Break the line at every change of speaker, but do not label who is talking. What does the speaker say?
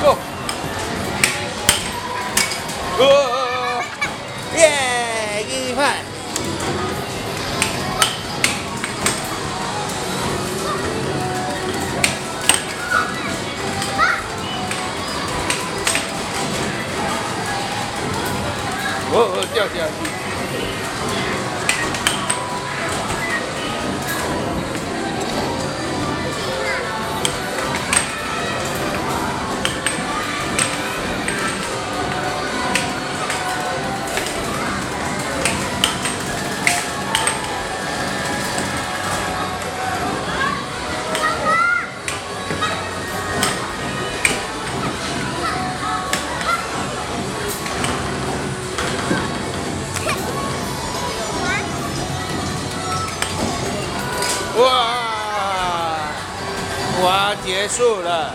走！哦，耶！一发！哦哦，掉下去。哇我结束了。